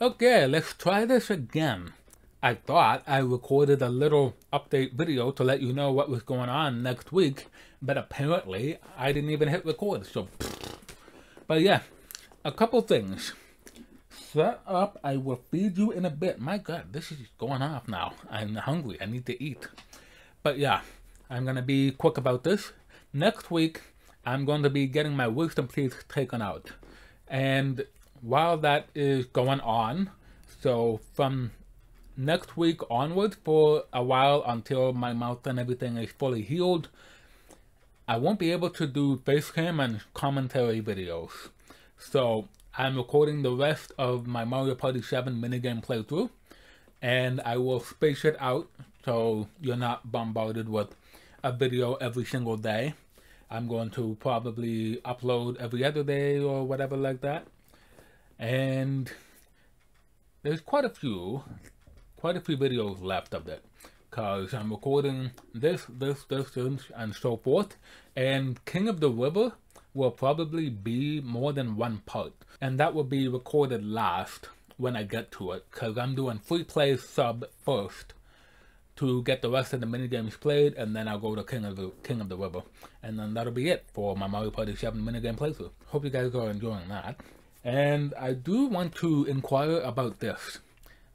Okay, let's try this again. I thought I recorded a little update video to let you know what was going on next week, but apparently I didn't even hit record, so... But yeah, a couple things. Set up, I will feed you in a bit. My god, this is going off now. I'm hungry, I need to eat. But yeah, I'm gonna be quick about this. Next week, I'm going to be getting my wisdom teeth taken out. And while that is going on, so from next week onwards for a while until my mouth and everything is fully healed, I won't be able to do face cam and commentary videos. So I'm recording the rest of my Mario Party 7 minigame playthrough and I will space it out so you're not bombarded with a video every single day. I'm going to probably upload every other day or whatever like that. And there's quite a few, quite a few videos left of it. Because I'm recording this, this, this, and so forth. And King of the River will probably be more than one part. And that will be recorded last when I get to it. Because I'm doing free play sub first to get the rest of the mini games played, and then I'll go to King of the King of the River, and then that'll be it for my Mario Party 7 minigame playthrough. Hope you guys are enjoying that. And I do want to inquire about this.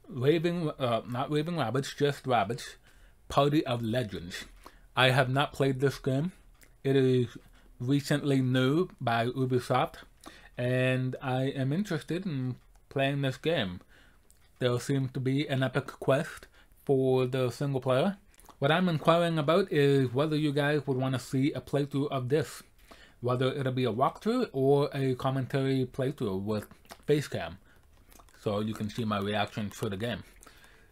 Raving, uh, not Raving Rabbids, just Rabbids, Party of Legends. I have not played this game. It is recently new by Ubisoft, and I am interested in playing this game. There seems to be an epic quest for the single player. What I'm inquiring about is whether you guys would want to see a playthrough of this. Whether it'll be a walkthrough or a commentary playthrough with facecam. So you can see my reactions to the game.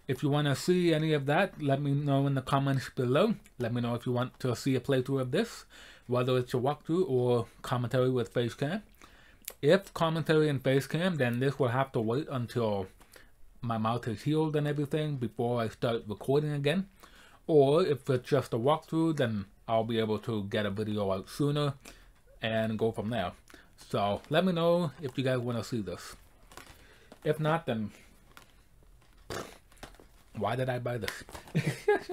If you want to see any of that, let me know in the comments below. Let me know if you want to see a playthrough of this, whether it's a walkthrough or commentary with facecam. If commentary and facecam, then this will have to wait until my mouth is healed and everything before I start recording again. Or if it's just a walkthrough, then I'll be able to get a video out sooner and go from there. So let me know if you guys want to see this. If not, then why did I buy this?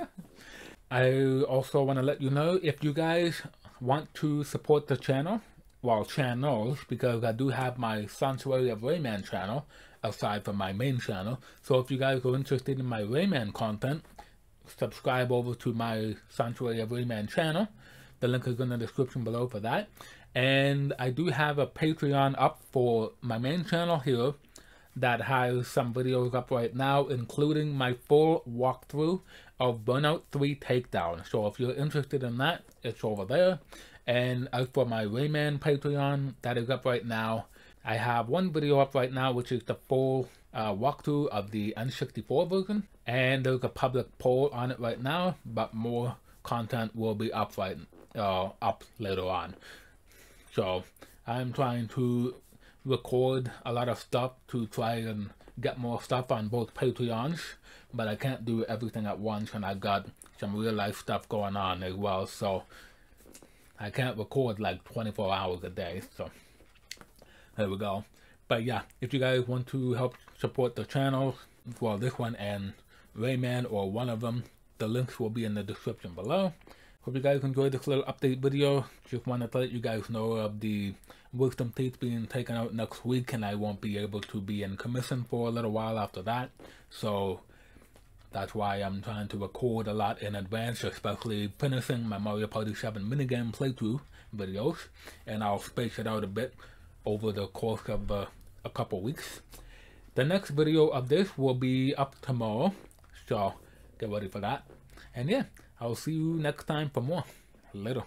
I also want to let you know if you guys want to support the channel, well channels, because I do have my Sanctuary of Rayman channel, aside from my main channel. So if you guys are interested in my Rayman content, subscribe over to my Sanctuary of Rayman channel. The link is in the description below for that. And I do have a Patreon up for my main channel here that has some videos up right now, including my full walkthrough of Burnout 3 Takedown. So if you're interested in that, it's over there. And as for my Rayman Patreon, that is up right now. I have one video up right now, which is the full uh, walkthrough of the N64 version. And there's a public poll on it right now, but more content will be up right uh, up later on. So I'm trying to record a lot of stuff to try and get more stuff on both Patreons, but I can't do everything at once and I've got some real life stuff going on as well, so I can't record like 24 hours a day, so there we go. But yeah, if you guys want to help support the channel, well this one and Rayman or one of them, the links will be in the description below. Hope you guys enjoyed this little update video. Just wanted to let you guys know of the wisdom teeth being taken out next week and I won't be able to be in commission for a little while after that. So that's why I'm trying to record a lot in advance, especially finishing my Mario Party 7 minigame playthrough videos. And I'll space it out a bit over the course of uh, a couple weeks. The next video of this will be up tomorrow, so get ready for that. And yeah, I'll see you next time for more. Later.